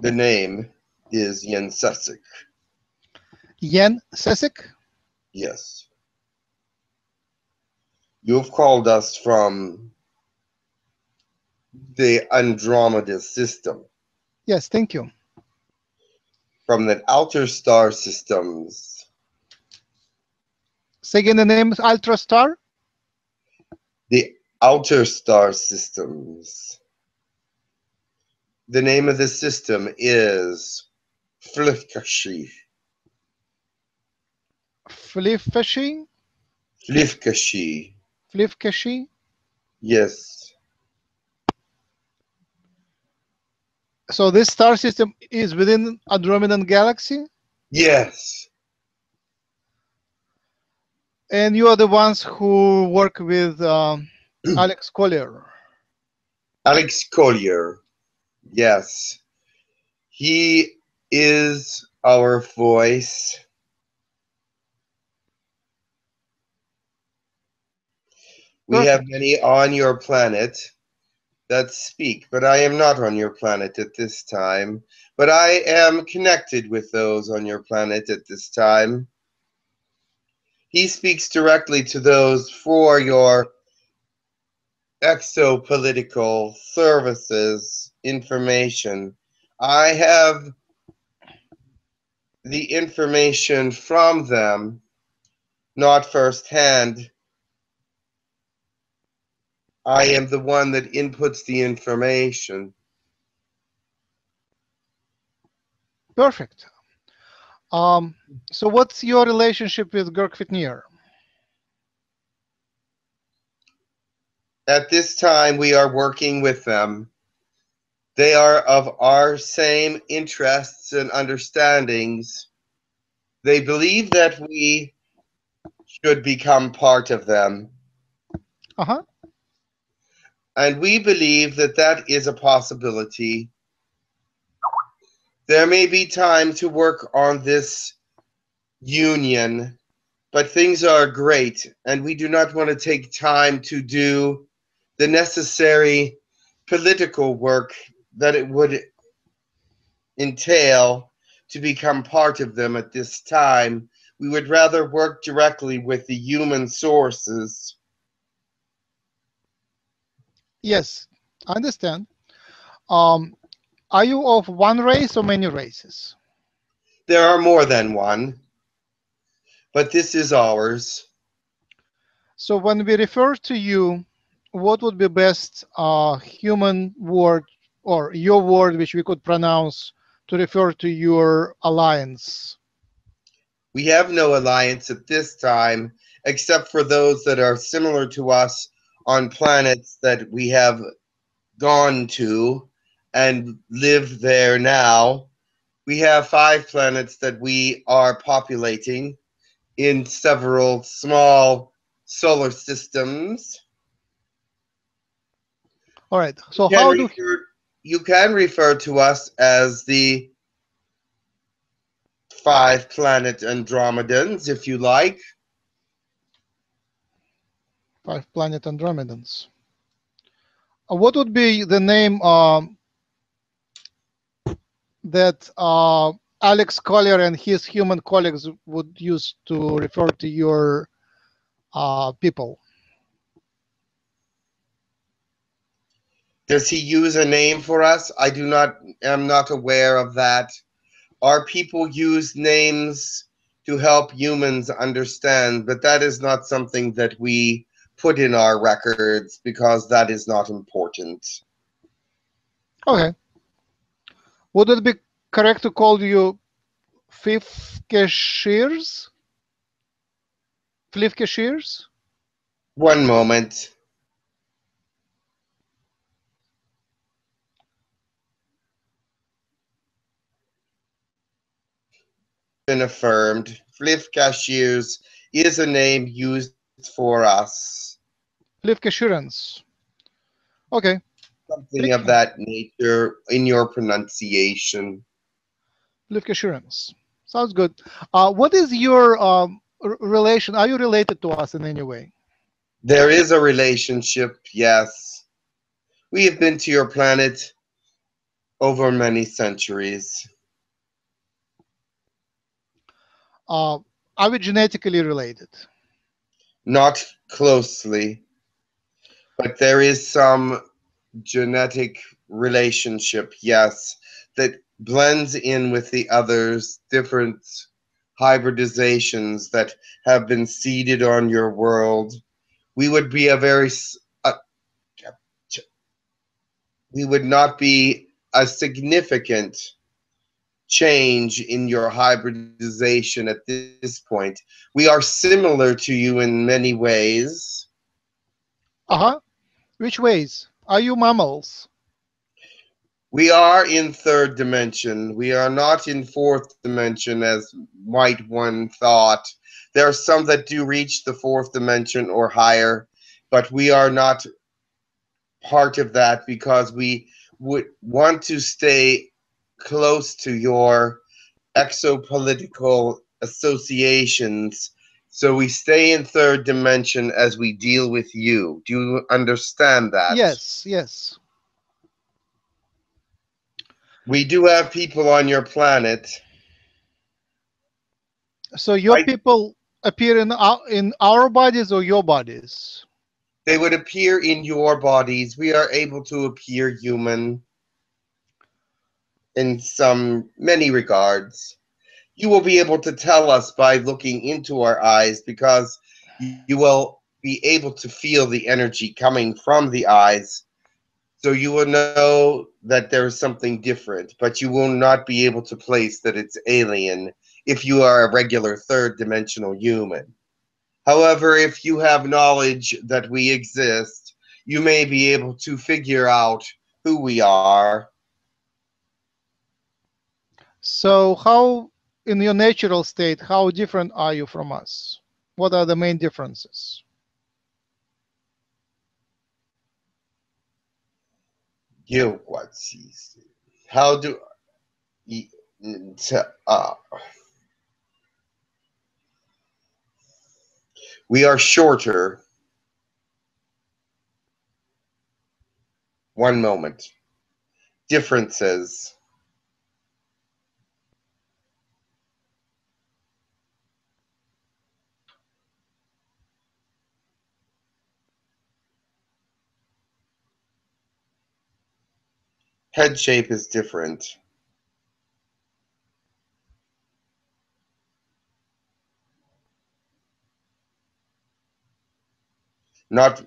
The name is Yensesik. Yen Sesek? Yes. You've called us from the Andromeda system, Yes, thank you. from the outer star systems. Say again the name is Ultra Star? The outer star systems. The name of the system is Flifkashi. Flifkashi? Flifkashi. Flifkashi? Yes. So this star system is within Andromedan galaxy, Yes. and you are the ones who work with um, Alex Collier. Alex Collier. Yes. He is our voice. We have many on your planet that speak, but I am not on your planet at this time. But I am connected with those on your planet at this time. He speaks directly to those for your exopolitical services information. I have the information from them, not firsthand. I am the one that inputs the information. Perfect. Um, so what's your relationship with Girk Fitneer? At this time, we are working with them. They are of our same interests and understandings. They believe that we should become part of them. Uh-huh. And we believe that that is a possibility. There may be time to work on this union, but things are great, and we do not want to take time to do the necessary political work that it would entail to become part of them at this time. We would rather work directly with the human sources. Yes, I understand. Um, are you of one race or many races? There are more than one, but this is ours. So when we refer to you, what would be best uh, human word or your word which we could pronounce to refer to your alliance? We have no alliance at this time, except for those that are similar to us on planets that we have gone to and live there now. We have five planets that we are populating in several small solar systems. All right. So how do you can refer to us as the five planet Andromedans if you like. five planet Andromedans? Uh, what would be the name um, that uh, Alex Collier and his human colleagues would use to refer to your uh, people? Does he use a name for us? I do not am not aware of that. Our people use names to help humans understand, but that is not something that we put in our records because that is not important. Okay. Would it be correct to call you? Flip cashiers? One moment. Been affirmed. Flip cashiers is a name used for us. Flip cashiers. Okay. Something of that nature in your pronunciation. Flip cashiers. Sounds good. Uh, what is your um, r- relation? Are you related to us in any way? There is a relationship, yes. We have been to your planet over many centuries. Uh, are we genetically related? Not closely, but there is some genetic relationship, yes, that blends in with the others, different hybridizations that have been seeded on your world. We would be a very, uh, we would not be a significant change in your hybridization at this point. We are similar to you in many ways. Uh huh. Which ways? Are you mammals? We are in third dimension. We are not in fourth dimension as might one thought. There are some that do reach the fourth dimension or higher, but we are not part of that because we would want to stay close to your exopolitical associations. So we stay in third dimension as we deal with you. Do you understand that? Yes, yes. We do have people on your planet. So your I- people appear in our, in our bodies or your bodies? They would appear in your bodies. We are able to appear human in some many regards. You will be able to tell us by looking into our eyes because you will be able to feel the energy coming from the eyes. So you will know that there is something different, but you will not be able to place that it's alien if you are a regular third dimensional human. However, if you have knowledge that we exist, you may be able to figure out who we are. So how, in your natural state, how different are you from us? What are the main differences? You what? How do uh, we are shorter. One moment. Differences. Head shape is different. Not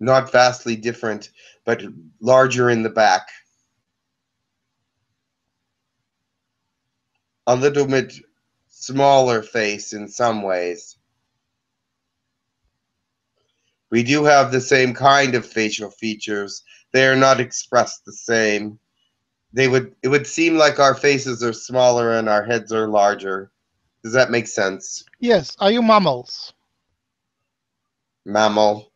not vastly different, but larger in the back. A little bit smaller face in some ways. We do have the same kind of facial features. They are not expressed the same. They would it would seem like our faces are smaller and our heads are larger. Does that make sense? Yes. Are you mammals? Mammal.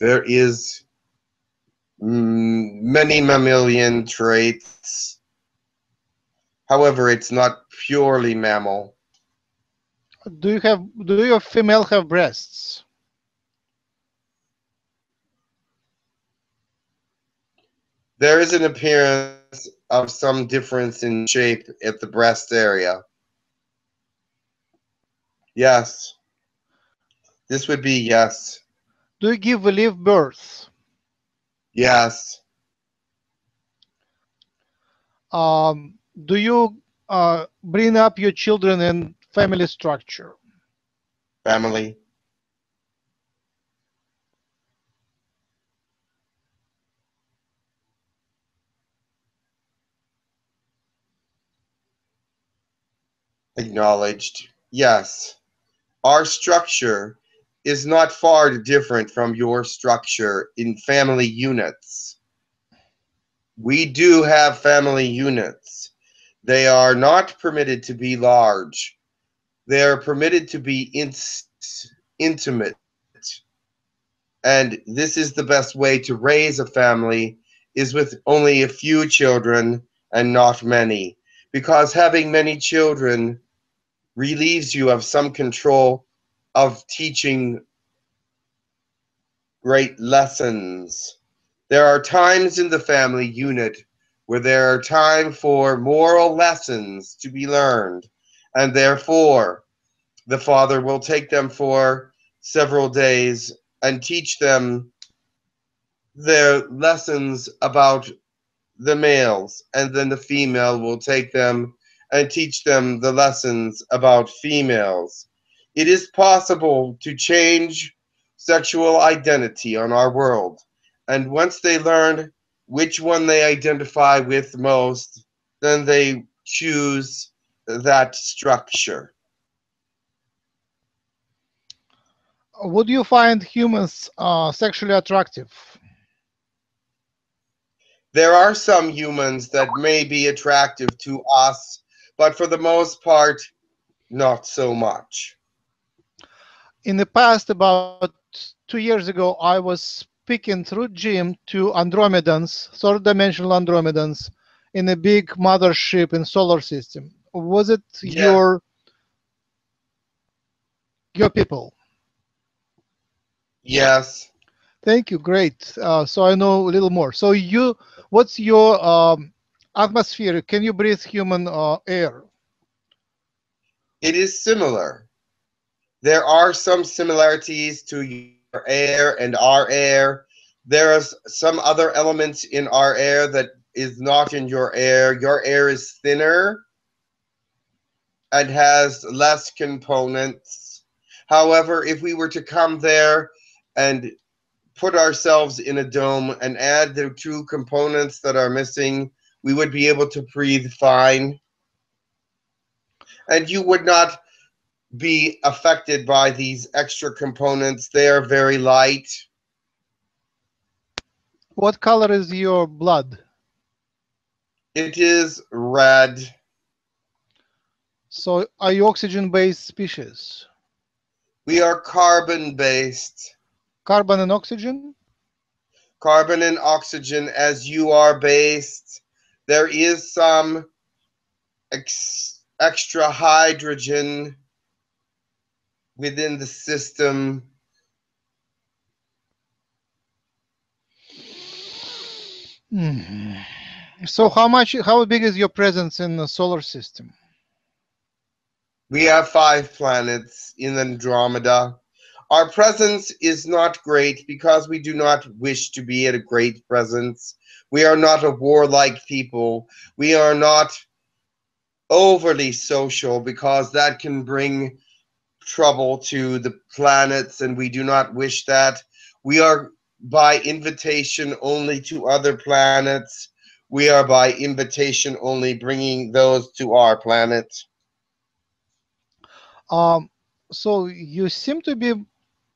There is mm, many mammalian traits. However, it's not purely mammal. Do you have do your female have breasts? There is an appearance of some difference in shape at the breast area. Yes. This would be yes. Do you give live birth? Yes. Um, do you uh, bring up your children in family structure? Family. Acknowledged. Yes. Our structure is not far different from your structure in family units. We do have family units. They are not permitted to be large. They are permitted to be in- intimate. And this is the best way to raise a family is with only a few children and not many, because having many children relieves you of some control of teaching great lessons. There are times in the family unit where there are time for moral lessons to be learned, and therefore the father will take them for several days and teach them their lessons about the males, and then the female will take them and teach them the lessons about females. It is possible to change sexual identity on our world, and once they learn which one they identify with most, then they choose that structure. Would you find humans uh, sexually attractive? There are some humans that may be attractive to us, but for the most part, not so much. In the past, about two years ago, I was speaking through Jim to Andromedans, third dimensional Andromedans, in a big mothership in solar system. Was it Yeah. your your people? Yes. Thank you. Great. Uh, so I know a little more. So you, what's your um, atmosphere? Can you breathe human uh, air? It is similar. There are some similarities to your air and our air. There are some other elements in our air that is not in your air. Your air is thinner and has less components. However, if we were to come there and put ourselves in a dome and add the two components that are missing, we would be able to breathe fine. And you would not be affected by these extra components. They are very light. What color is your blood? It is red. So are you oxygen-based species? We are carbon based. Carbon and oxygen? Carbon and oxygen, as you are based. There is some ex- extra hydrogen within the system. Hmm. So how much, how big is your presence in the solar system? We have five planets in Andromeda. Our presence is not great because we do not wish to be at a great presence. We are not a warlike people. We are not overly social because that can bring trouble to the planets, and we do not wish that. We are by invitation only to other planets. We are by invitation only bringing those to our planet. Um, so you seem to be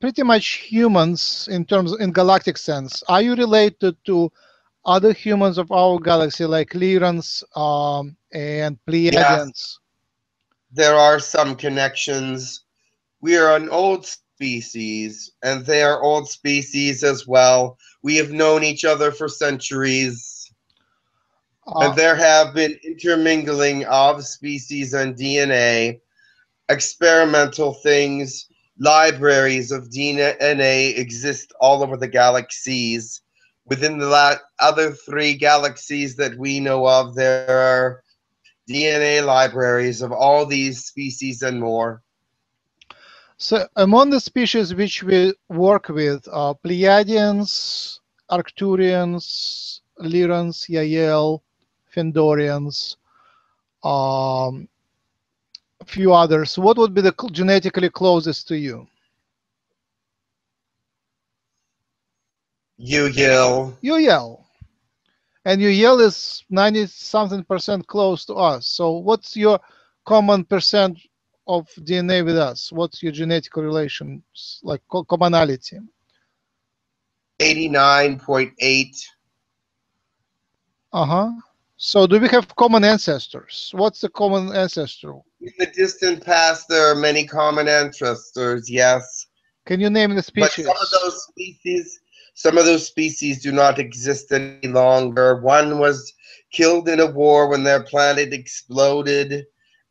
pretty much humans in terms in galactic sense. Are you related to other humans of our galaxy like Lyrans um, and Pleiadians? there are some connections. We are an old species, and they are old species as well. We have known each other for centuries, Uh, and there have been intermingling of species and DNA, experimental things. Libraries of DNA exist all over the galaxies. Within the other three galaxies that we know of, there are DNA libraries of all these species and more. So among the species which we work with are Pleiadians, Arcturians, Lyrans, Yahyel, Fendorians, um, a few others. What would be the genetically closest to you? Yu-Gil. Yahyel. And Yahyel is 90 something percent close to us. So what's your common percent of DNA with us? What's your genetic relations, like co- commonality? 89.8. Uh-huh. So do we have common ancestors? What's the common ancestor? In the distant past, there are many common ancestors, yes. Can you name the species? But some of those species, Some of those species do not exist any longer. One was killed in a war when their planet exploded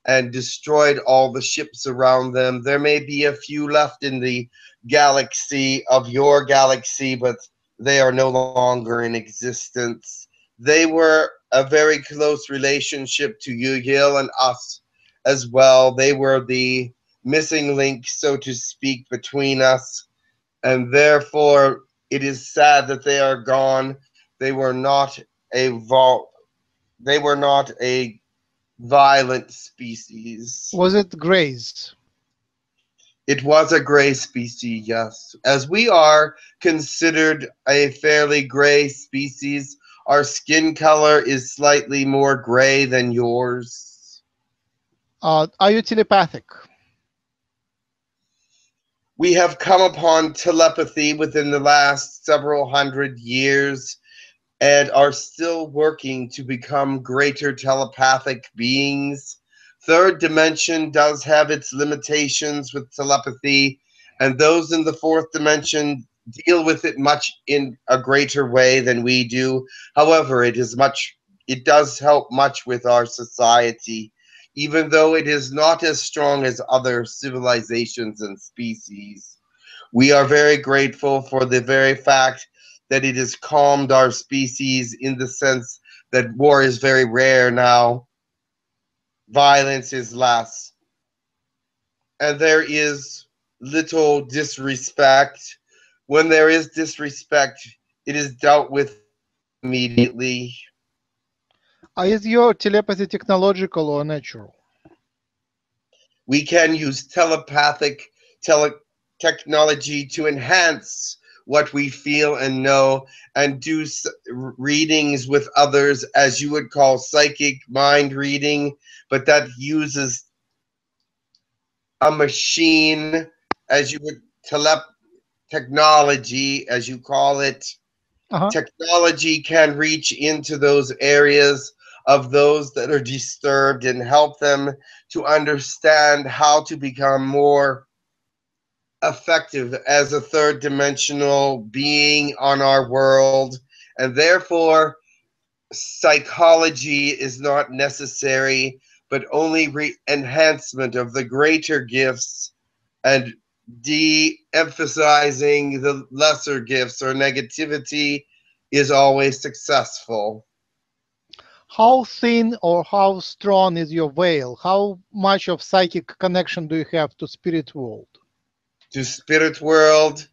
and destroyed all the ships around them. There may be a few left in the galaxy of your galaxy, but they are no longer in existence. They were a very close relationship to Yu and us as well. They were the missing link, so to speak, between us, and therefore it is sad that they are gone. They were not a vault. They were not a violent species. Was it grays? It was a gray species, yes. As we are considered a fairly gray species, our skin color is slightly more gray than yours. Uh, are you telepathic? We have come upon telepathy within the last several hundred years and are still working to become greater telepathic beings third dimension does have its limitations with telepathy, and those in the fourth dimension deal with it much in a greater way than we do. However, it is much it does help much with our society, even though it is not as strong as other civilizations and species. We are very grateful for the very fact that it has calmed our species in the sense that war is very rare now violence is less. And there is little disrespect. When there is disrespect, it is dealt with immediately. Is your telepathy technological or natural? We can use telepathic tele technology to enhance what we feel and know and do readings with others as you would call psychic mind reading but that uses a machine as you would telep technology as you call it uh-huh. technology can reach into those areas of those that are disturbed and help them to understand how to become more effective as a third dimensional being on our world, and therefore psychology is not necessary, but only enhancement of the greater gifts and de emphasizing the lesser gifts or negativity is always successful. How thin or how strong is your veil? How much of psychic connection do you have to spirit world? To spirit world.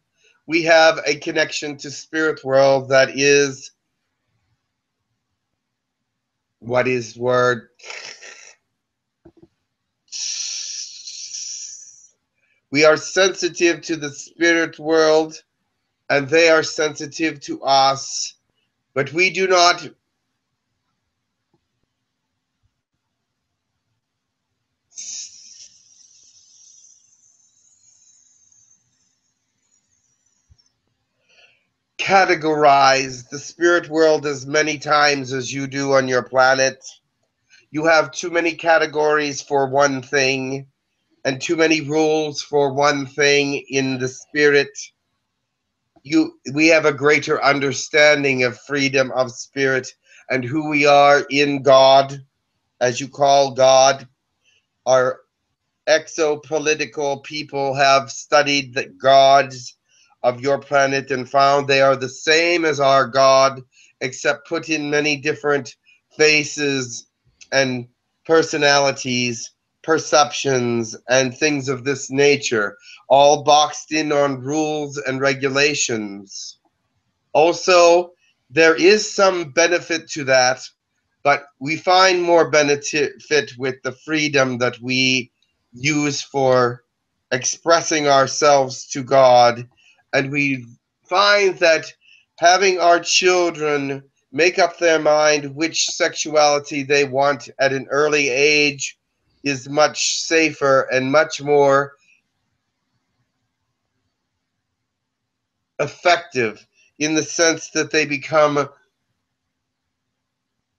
We have a connection to spirit world that is what is word we are sensitive to the spirit world and they are sensitive to us but we do not categorize the spirit world as many times as you do on your planet. You have too many categories for one thing and too many rules for one thing in the spirit. You we have a greater understanding of freedom of spirit and who we are in God, as you call God. Our exopolitical people have studied that God's of your planet and found they are the same as our God, except put in many different faces and personalities, perceptions, and things of this nature, all boxed in on rules and regulations. Also, there is some benefit to that, but we find more benefit with the freedom that we use for expressing ourselves to God and we find that having our children make up their mind which sexuality they want at an early age is much safer and much more effective in the sense that they become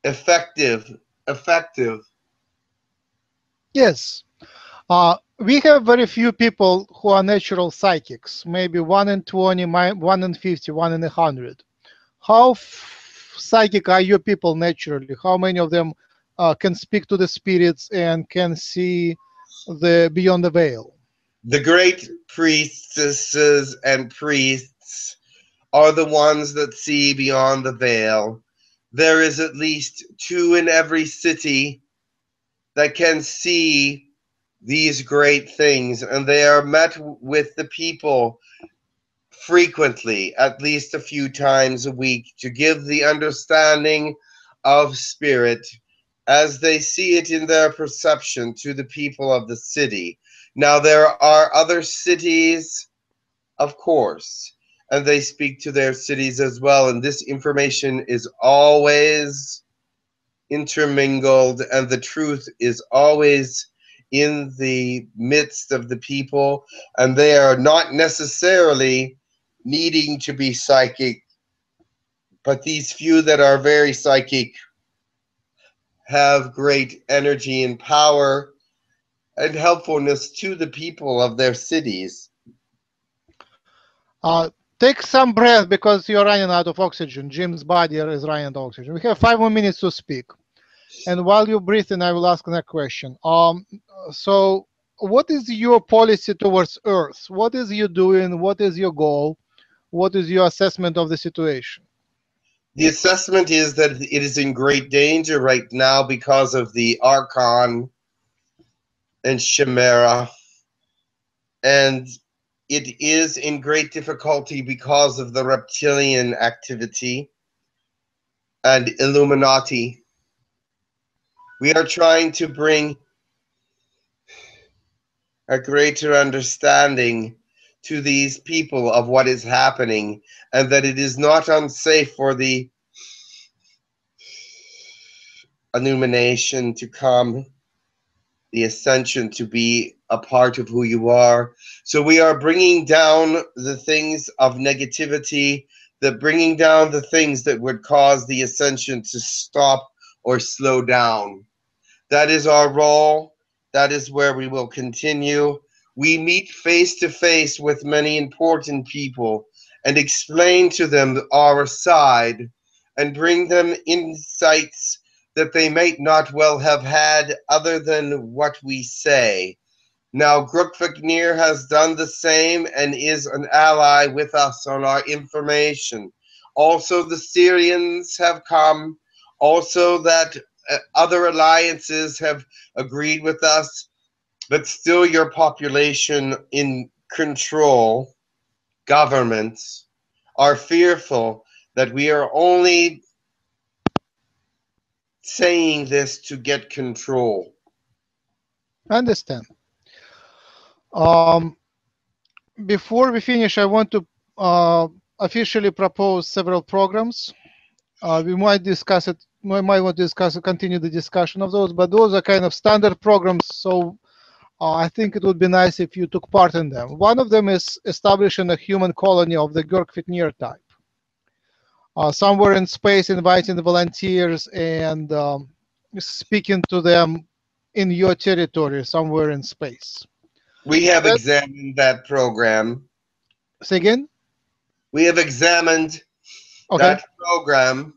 effective effective. Yes Uh, we have very few people who are natural psychics, maybe 1 in 20, 1 in 50, 1 in 100. How psychic are your people naturally? How many of them uh, can speak to the spirits and can see the beyond the veil? The great priestesses and priests are the ones that see beyond the veil. There is at least two in every city that can see these great things, and they are met with the people frequently, at least a few times a week, to give the understanding of spirit as they see it in their perception to the people of the city. Now, there are other cities, of course, and they speak to their cities as well, and this information is always intermingled, and the truth is always in the midst of the people, and they are not necessarily needing to be psychic, but these few that are very psychic have great energy and power and helpfulness to the people of their cities. Uh, take some breath because you're running out of oxygen. Jim's body is running out of oxygen. We have five more minutes to speak. And while you're breathing, I will ask that question. Um, so, what is your policy towards Earth? What is you doing? What is your goal? What is your assessment of the situation? The assessment is that it is in great danger right now because of the Archon and Chimera. And it is in great difficulty because of the reptilian activity and Illuminati. We are trying to bring a greater understanding to these people of what is happening and that it is not unsafe for the illumination to come, the ascension to be a part of who you are. So we are bringing down the things of negativity, the bringing down the things that would cause the ascension to stop or slow down. That is our role. That is where we will continue. We meet face to face with many important people and explain to them our side and bring them insights that they might not well have had other than what we say. Now, Grukvaknir has done the same and is an ally with us on our information. Also, the Sirians have come. Also, that other alliances have agreed with us, but still, your population in control, governments, are fearful that we are only saying this to get control. I understand. Um, before we finish, I want to uh, officially propose several programs. Uh, we might discuss it. We might want to discuss continue the discussion of those, but those are kind of standard programs. So uh, I think it would be nice if you took part in them. One of them is establishing a human colony of the Girk type uh, somewhere in space inviting the volunteers and um, speaking to them in your territory somewhere in space. We have that, examined that program. Say again? We have examined okay. that program.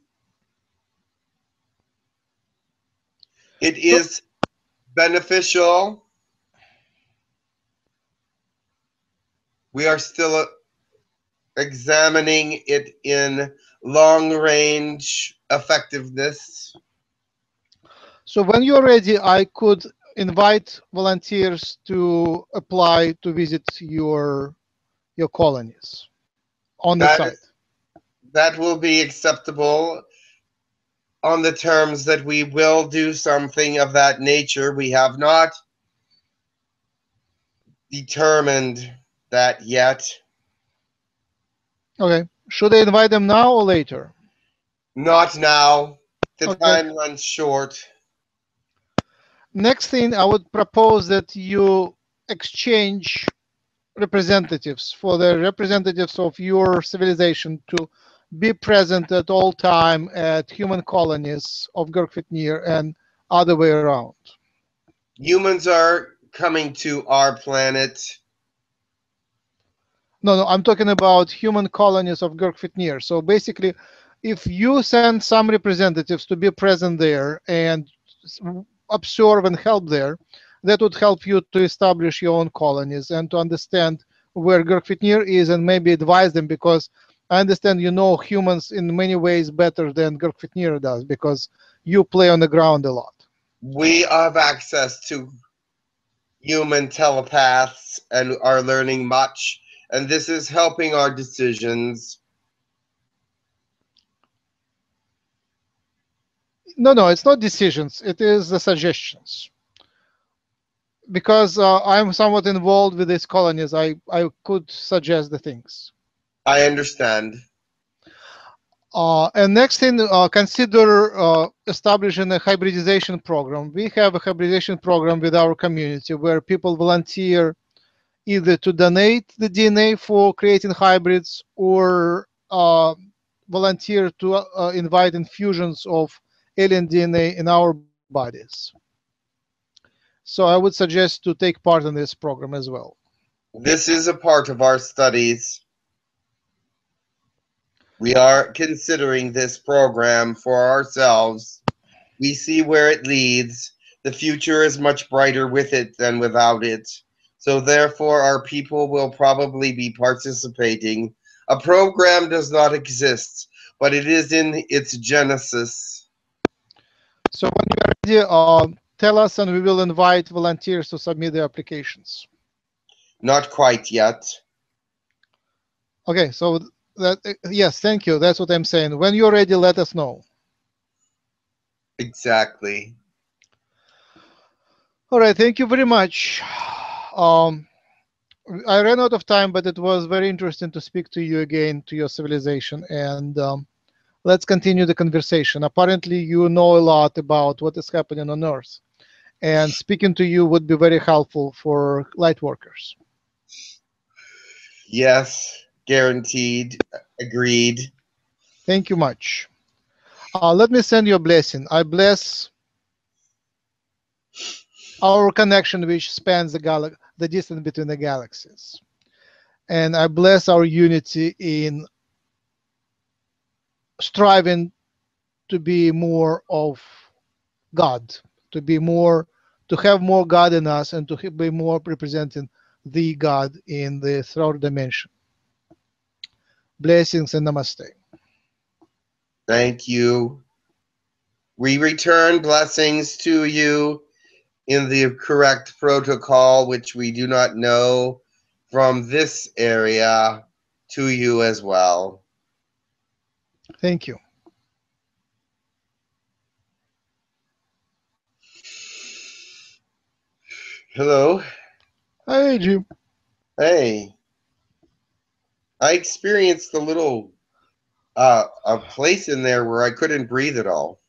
It is beneficial. We are still uh, examining it in long range effectiveness. So when you're ready, I could invite volunteers to apply to visit your your colonies on the that site. Is, that will be acceptable on the terms that we will do something of that nature. We have not determined that yet. Okay. Should I invite them now or later? Not now. The okay. time runs short. Next thing, I would propose that you exchange representatives for the representatives of your civilization to be present at all time at human colonies of Girk-Fitneer and other way around. Humans are coming to our planet. No, no, I'm talking about human colonies of Girk-Fitneer. So basically, if you send some representatives to be present there and observe and help there, that would help you to establish your own colonies and to understand where Girk-Fitneer is and maybe advise them because I understand you know humans in many ways better than Girk-Fitneer does because you play on the ground a lot. We have access to human telepaths and are learning much, and this is helping our decisions. No, no, it's not decisions. It is the suggestions. Because uh, I'm somewhat involved with these colonies, I, I could suggest the things. I understand. Uh, and next thing, uh, consider uh, establishing a hybridization program. We have a hybridization program with our community where people volunteer either to donate the DNA for creating hybrids or uh, volunteer to uh, invite infusions of alien DNA in our bodies. So I would suggest to take part in this program as well. This is a part of our studies. We are considering this program for ourselves. We see where it leads. The future is much brighter with it than without it. So, therefore, our people will probably be participating. A program does not exist, but it is in its genesis. So, when you're ready, uh, tell us and we will invite volunteers to submit their applications. Not quite yet. Okay, so that yes, thank you. That's what I'm saying. When you're ready, let us know. Exactly. All right, thank you very much. Um, I ran out of time, but it was very interesting to speak to you again, to your civilization, and um, let's continue the conversation. Apparently, you know a lot about what is happening on Earth, and speaking to you would be very helpful for light workers. Yes, guaranteed. Agreed. Thank you much. Uh, let me send you a blessing. I bless our connection, which spans the gal- the distance between the galaxies, and I bless our unity in striving to be more of God, to be more, to have more God in us, and to be more representing the God in the third dimension. Blessings and namaste. Thank you. We return blessings to you in the correct protocol, which we do not know from this area, to you as well. Thank you. Hello. Hey, Jim. Hey. I experienced a little uh, a place in there where I couldn't breathe at all.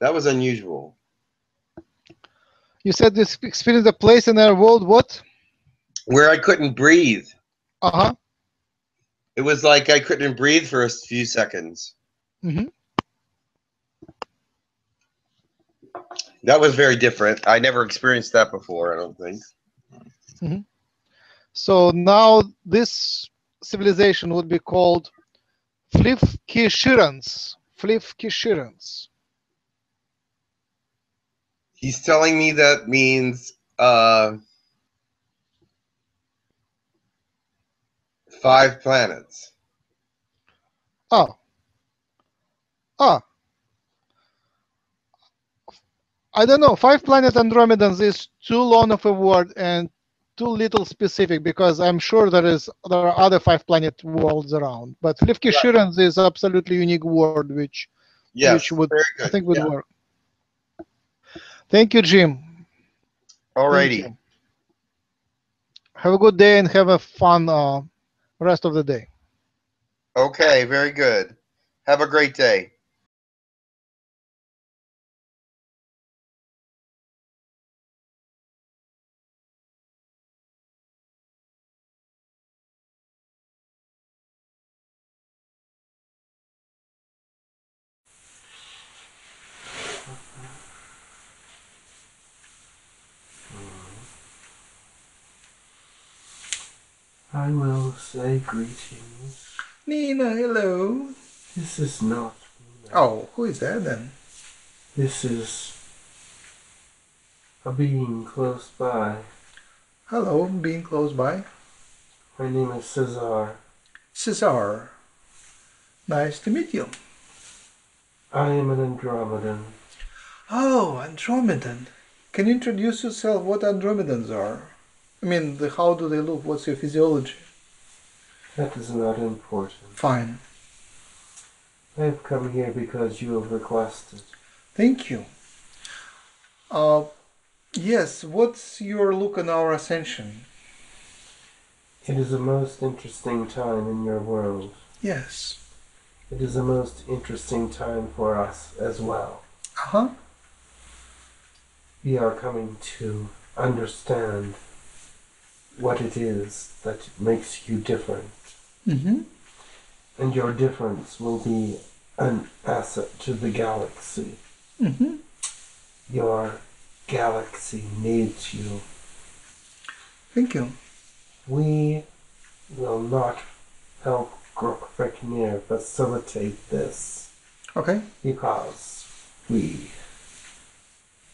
That was unusual. You said this experience a place in our world, what? Where I couldn't breathe. Uh huh. It was like I couldn't breathe for a few seconds. hmm That was very different. I never experienced that before, I don't think. So now this civilization would be called Flifkeshirans. Flifkeshirans. He's telling me that means uh, five planets. Oh. Ah. I don't know. Five planet Andromedans is too long of a word and too little specific because I'm sure there is there are other five planet worlds around. But Flifkeshirans is absolutely unique world which Yes, which would. I think would yeah. work. Thank you, Jim. Alrighty. you. Have a good day and have a fun uh, rest of the day. Okay, very good. Have a great day. I will say greetings. Nina, hello. This is not. Nina. Oh, who is that then? This is a being close by. Hello, being close by. My name is Caesar. Caesar. Nice to meet you. I am an Andromedan. Oh, Andromedan. Can you introduce yourself what Andromedans are? I mean, the, how do they look? What's your physiology? That is not important. Fine. I have come here because you have requested. Thank you. Uh, yes, what's your look on our ascension? It is the most interesting time in your world. Yes. It is the most interesting time for us as well. Uh huh. We are coming to understand what it is that makes you different. Mm-hmm. And your difference will be an asset to the galaxy. Mm-hmm. Your galaxy needs you. Thank you. We will not help Girk Fitneer facilitate this Okay. because we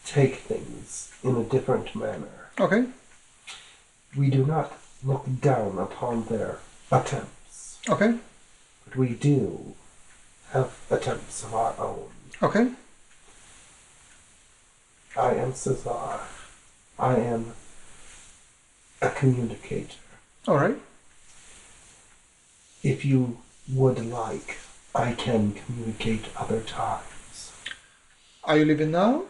take things in a different manner. Okay. We do not look down upon their attempts, Okay. but we do have attempts of our own. Okay. I am Caesar. I am a communicator. All right. If you would like, I can communicate other times. Are you leaving now?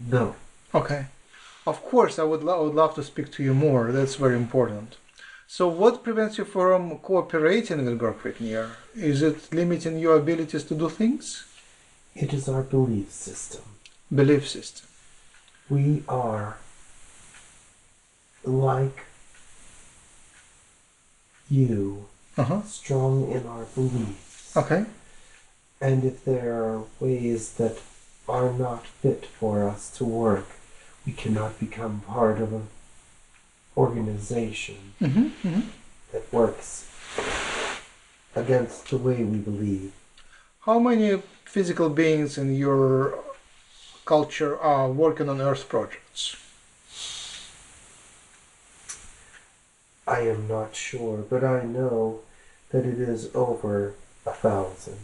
No. Okay. Of course, I would, I would love to speak to you more. That's very important. So, what prevents you from cooperating with Girk Fitneer? Is it limiting your abilities to do things? It is our belief system. Belief system. We are like you, Uh huh. strong in our beliefs. Okay. And if there are ways that are not fit for us to work, we cannot become part of an organization Mm-hmm. mm-hmm. that works against the way we believe. How many physical beings in your culture are working on Earth projects? I am not sure, but I know that it is over a thousand.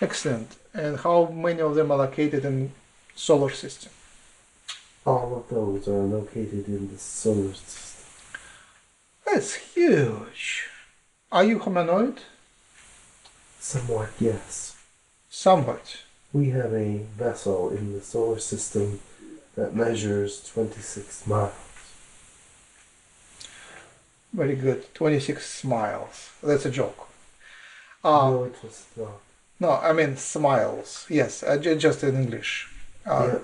Excellent. And how many of them are located in solar system? All of those are located in the solar system. That's huge. Are you humanoid? Somewhat, yes. Somewhat. We have a vessel in the solar system that measures 26 miles. Very good. 26 miles. That's a joke. Uh, no, it was not. no, I mean smiles. Yes, uh, just in English. Uh, Yeah.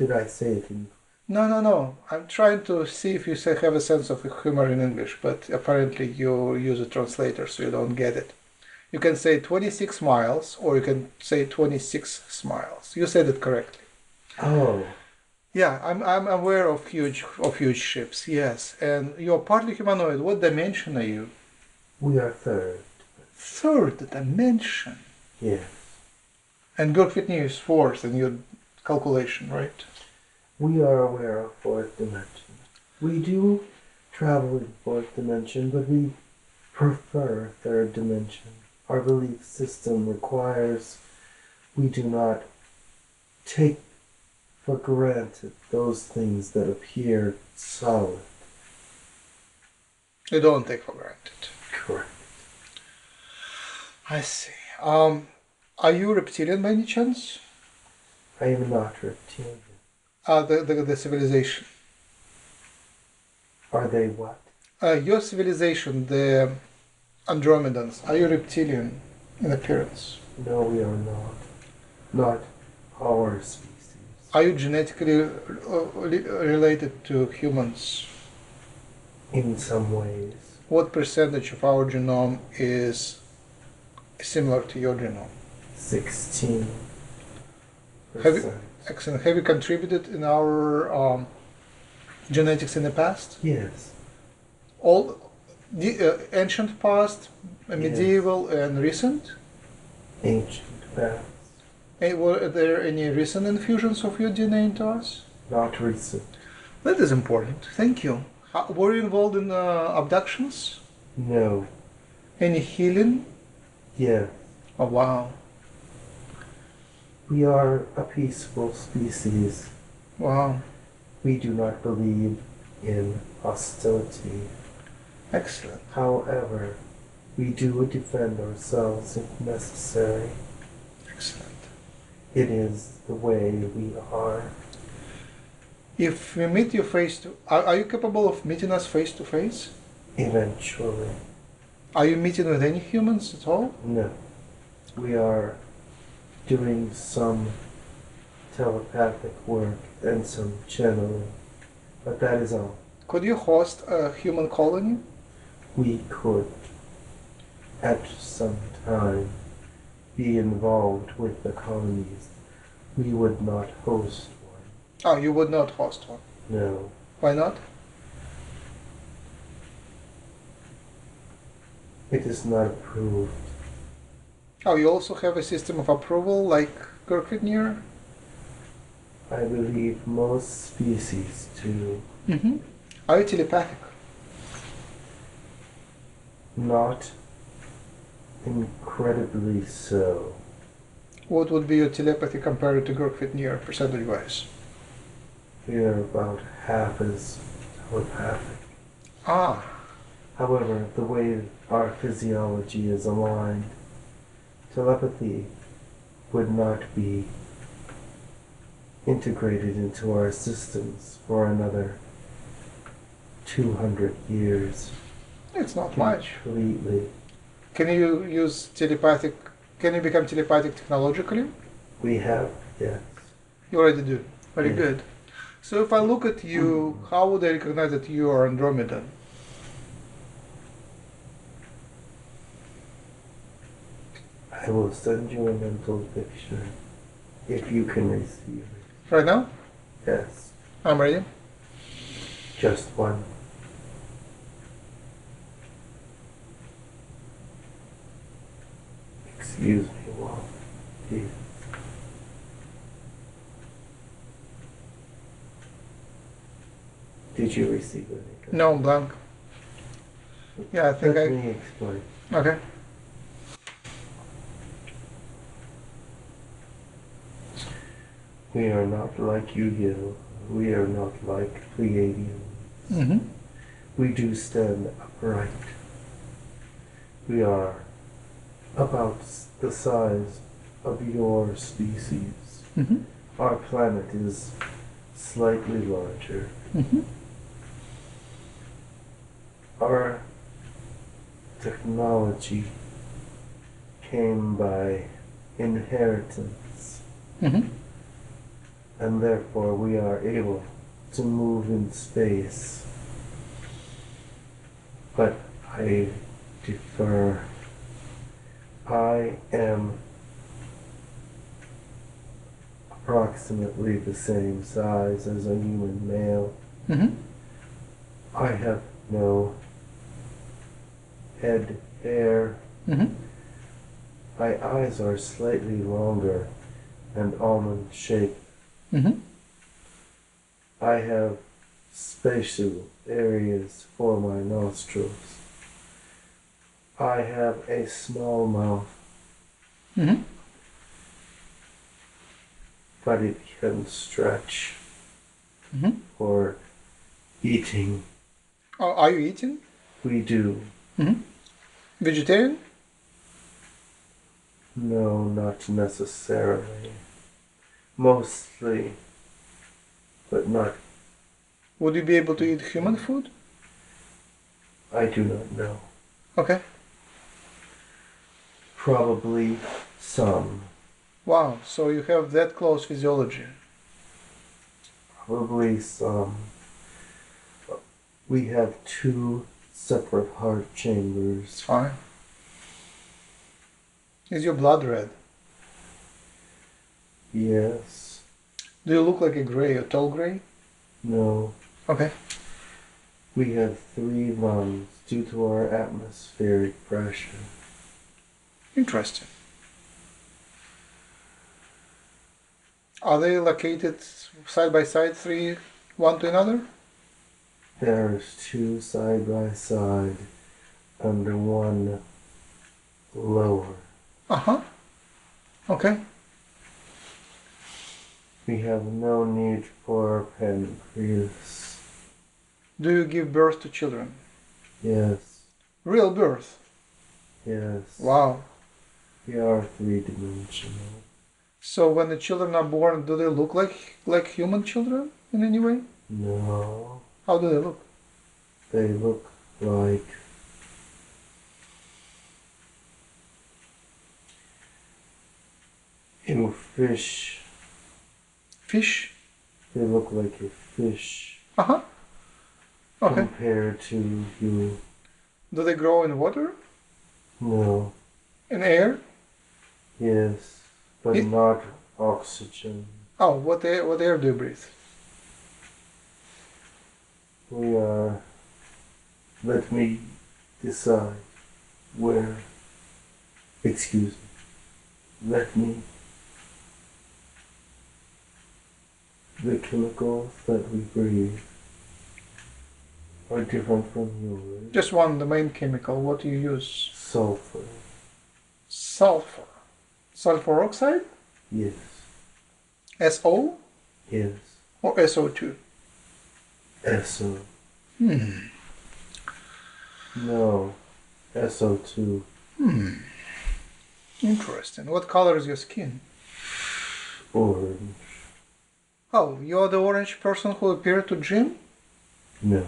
Did I say it in No, no, no. I'm trying to see if you say, have a sense of humor in English, but apparently you use a translator, so you don't get it. You can say 26 miles, or you can say 26 smiles. You said it correctly. Oh, Yeah, I'm, I'm aware of huge of huge ships. Yes, and you're partly humanoid. What dimension are you? we are third. Third dimension. Yes. And Girk Fitneer is fourth in your calculation, right? We are aware of fourth dimension. We do travel in fourth dimension, but we prefer third dimension. Our belief system requires we do not take for granted those things that appear solid. You don't take for granted. Correct. I see. Um, are you reptilian by any chance? I am not reptilian. Uh, the, the, the civilization. Are they what? Uh, your civilization, the Andromedans, are you reptilian in appearance? No, we are not. Not our species. Are you genetically uh, related to humans? In some ways. What percentage of our genome is similar to your genome? 16 Have you- Excellent. Have you contributed in our um, genetics in the past? Yes. All The, uh, ancient past, uh, Yes. medieval, and recent. Ancient past. And were there any recent infusions of your DNA into us? Not recent. That is important. Thank you. How, were you involved in uh, abductions? No. Any healing? Yeah. Oh wow, We are a peaceful species. wow, We do not believe in hostility. excellent. However, we do defend ourselves if necessary. Excellent. It is the way we are. If we meet you face to, are, are you capable of meeting us face to face? Eventually. Are you meeting with any humans at all? No. We are doing some telepathic work and some channeling. But that is all. Could you host a human colony? We could, at some time, be involved with the colonies. We would not host one. Oh, you would not host one. No. Why not? It is not approved. Oh, you also have a system of approval like Girk Fitneer? I believe most species do. Mm-hmm. Are you telepathic? Not incredibly so. What would be your telepathy compared to Girk Fitneer percentage wise? We are about half as telepathic. Ah, However, the way our physiology is aligned, telepathy would not be integrated into our systems for another 200 years it's not much. completely. Can you use telepathic? Can you become telepathic technologically? We have, yes. You already do. Very Yeah. good. So if I look at you, how would I recognize that you are Andromedan? I will send you a mental picture if you can receive it. Right now? Yes, I'm ready. just one. Excuse me while he Did you receive it? No, I'm blank. Yeah, I think Let I. me explain. Okay. We are not like Yahyel We are not like Pleiadians. Mm-hmm. We do stand upright. We are about the size of your species. Mm-hmm. Our planet is slightly larger. Mm-hmm. Our technology came by inheritance, Mm-hmm. And therefore we are able to move in space. But I defer. I am approximately the same size as a human male. Mm-hmm. I have no head hair. Mm-hmm. My eyes are slightly longer and almond shaped. Mm-hmm. I have spatial areas for my nostrils. I have a small mouth, Mm-hmm. but it can stretch Mm-hmm. for eating. Oh, are you eating? We do. Vegetarian? No, not necessarily. Mostly, but not. Would you be able to eat human food? I do not know. Okay. Probably some. Wow. So you have that close physiology. Probably some. We have two separate heart chambers. Fine. Is your blood red? Yes. Do you look like a gray a tall gray? No. Okay. We have three lungs due to our atmospheric pressure. Interesting. Are they located side by side, three one to another? There's two side by side under one lower. Uh huh. Okay. We have no need for pancreas. Do you give birth to children? Yes, Real birth. yes. Wow. We are three dimensional. So when the children are born, do they look like like human children in any way? No, How do they look? they look like in fish. Fish. They look like a fish Uh huh. Okay. compared to you. Do they grow in water? No, In air? yes, but It- not oxygen. Oh, what air? What air do you breathe? We are. Let me decide where. Excuse me. Let me. The chemicals that we breathe are different from yours. Just one, the main chemical. What do you use? Sulfur. Sulfur. Sulfur oxide? Yes. SO Yes. or SO2? SO. Hmm. No. SO2. Hmm. Interesting. What color is your skin? Orange. Oh, you're the orange person who appeared to Jim? No.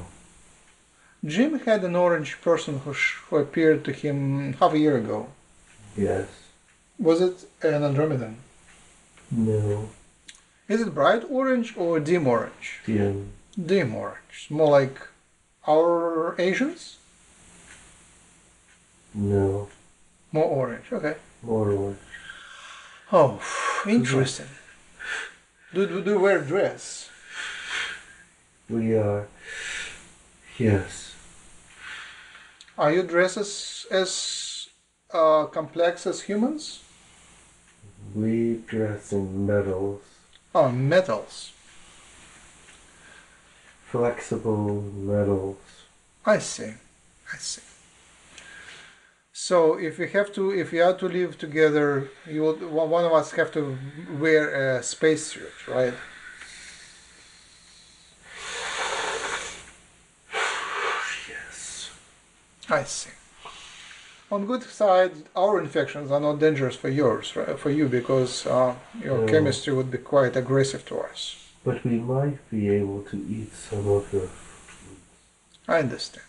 Jim had an orange person who, sh- who appeared to him half a year ago. Yes. Was it an Andromedan? No. Is it bright orange or dim orange? Dim. Dim orange. More like our Asians? No. More orange. Okay. More orange. Oh, interesting. Do, do, do you wear dress? We are. Yes. Are you dressed as, as uh, complex as humans? We dress in metals. Oh, metals. Flexible metals. I see. I see. So if we have to, if we are to live together, you would, one of us have to wear a spacesuit, right? Yes. I see. On good side, our infections are not dangerous for yours, right? for you, because uh, your chemistry would be quite aggressive to us. But we might be able to eat some of your I understand.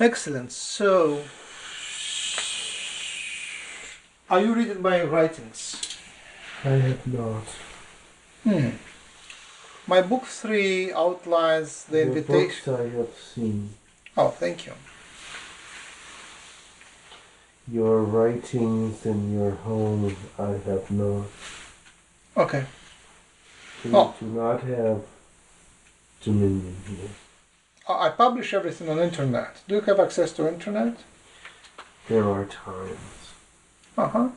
Excellent. So, are you reading my writings? I have not. Hmm. My book three outlines the The invitation. books I have seen. Oh, thank you. Your writings in your home I have not. Okay. We Oh. do not have dominion here. I I publish everything on internet. Do you have access to internet? There are times. Uh huh.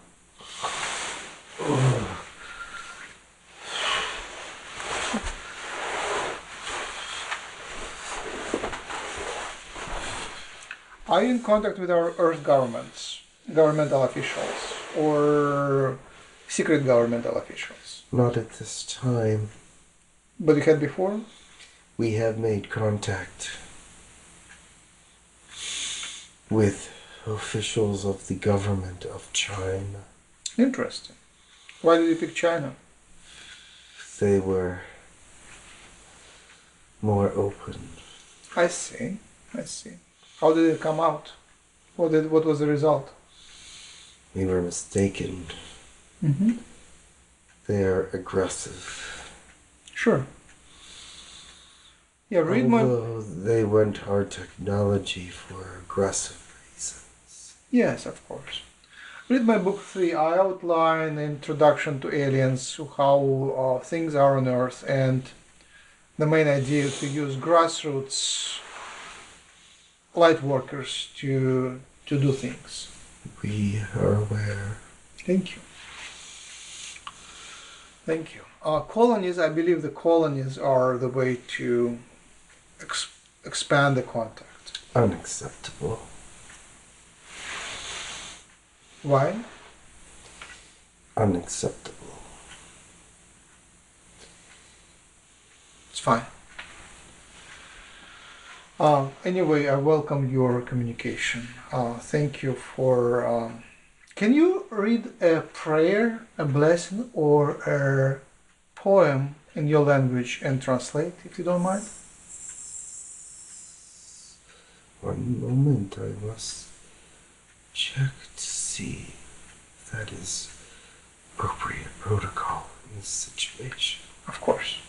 Are you in contact with our Earth governments, governmental officials, or secret governmental officials? Not at this time. But you had before? We have made contact with officials of the government of China. Interesting. Why did you pick China? They were more open. I see. I see. How did it come out? What did? What was the result? We were mistaken. Mm-hmm. They're aggressive. Sure. Yeah, read my. Although they want our technology for aggressive. Yes, of course. Read my book three. I outline the introduction to aliens, how uh, things are on Earth, and the main idea is to use grassroots light workers to to do things. We are aware. Thank you. Thank you. Uh, colonies, I believe the colonies are the way to ex- expand the contact. Unacceptable. Why? Unacceptable. It's fine. Uh, anyway, I welcome your communication. Uh, thank you for. Um, can you read a prayer, a blessing, or a poem in your language and translate, if you don't mind? One moment, I must check see that is appropriate protocol in this situation. Of course.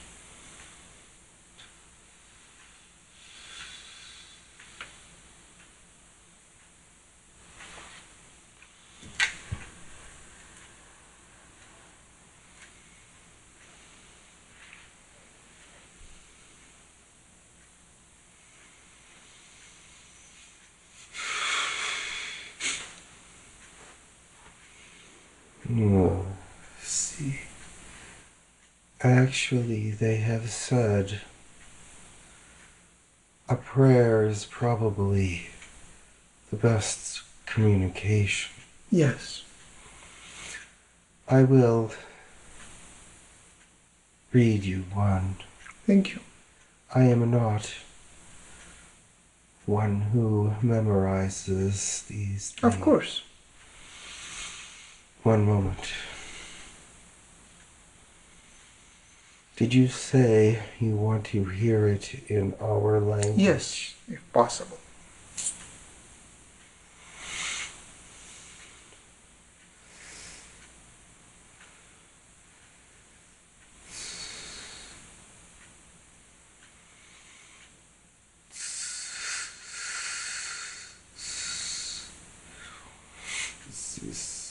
No, see. Actually, they have said a prayer is probably the best communication. Yes. I will read you one. Thank you. I am not one who memorizes these things. Of course. One moment. Did you say you want to hear it in our language? Yes, if possible. This is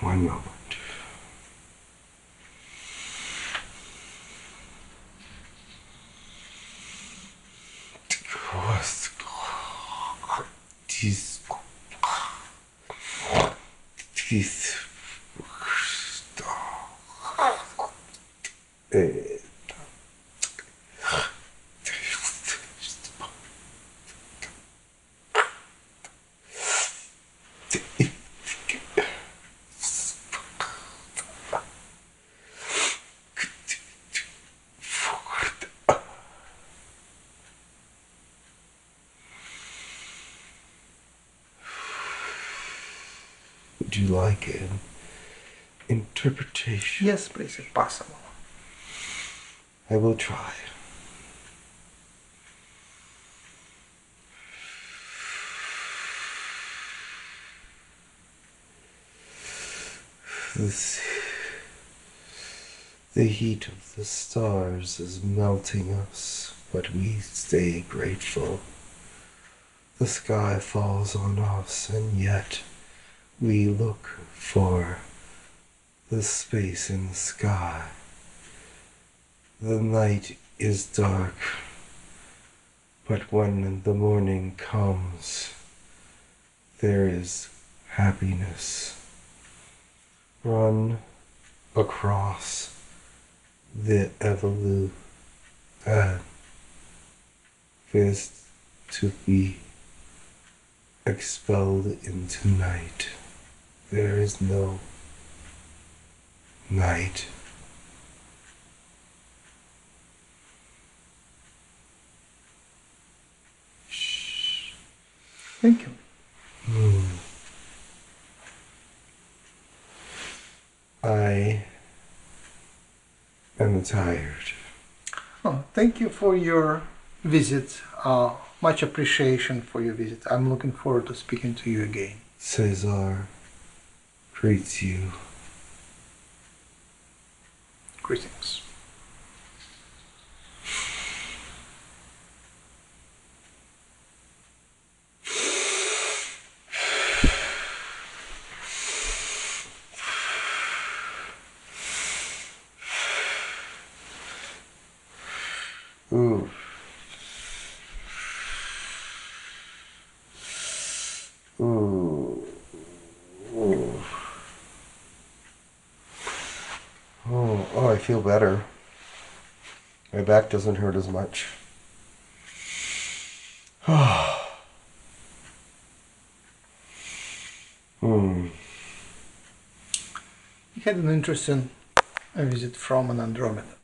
One moment. This, this, eh, Would you like an interpretation? Yes, please, if possible. I will try. This, the heat of the stars is melting us, but we stay grateful. The sky falls on us, and yet we look for the space in the sky. The night is dark, but when the morning comes, there is happiness. Run across the Evolute and uh, is to be expelled into night. There is no night. Shh. Thank you. Hmm. I am tired. Oh, thank you for your visit. Uh, much appreciation for your visit. I'm looking forward to speaking to you again. Caesar greets you. Greetings. Feel better. My back doesn't hurt as much. hmm. He had an interesting visit from an Andromeda.